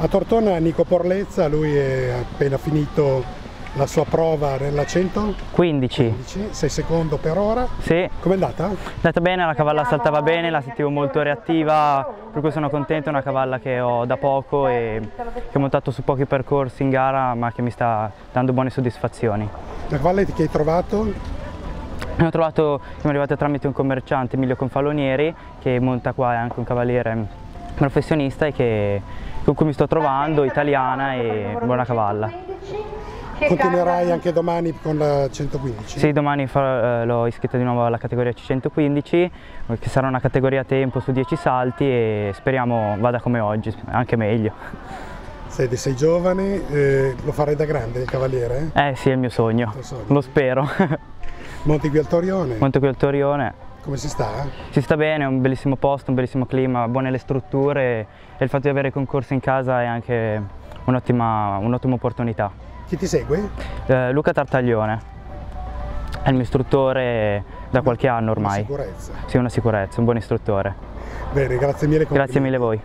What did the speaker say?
A Tortona Nico Porlezza, lui è appena finito la sua prova nella 100 15. 15, sei secondo per ora. Sì, Com'è andata? è andata bene, la cavalla saltava bene, la sentivo molto reattiva, per cui sono contento, è una cavalla che ho da poco e che ho montato su pochi percorsi in gara ma che mi sta dando buone soddisfazioni. La cavalla che hai trovato? Ne ho trovato, siamo arrivati tramite un commerciante, Emilio Confalonieri, che monta qua, è anche un cavaliere professionista e che- con cui mi sto trovando, italiana e buona cavalla. Continuerai anche domani con la 115? Sì, domani farò- eh, l'ho iscritta di nuovo alla categoria C115, che sarà una categoria a tempo su 10 salti e speriamo vada come oggi, anche meglio. Sei, sei giovane, eh, lo farai da grande il cavaliere? Eh sì, è il mio sogno, sogno. lo spero. Monti qui al Torione? Monto qui al Torione, Come si sta? si sta bene, è un bellissimo posto, un bellissimo clima, buone le strutture e il fatto di avere concorsi in casa è anche un'ottima un'ottima opportunità. Chi ti segue? Eh, Luca Tartaglione è il mio istruttore da qualche anno Una ormai. sicurezza. Sì, una sicurezza, un buon istruttore. Bene, grazie mille. Grazie mille a voi.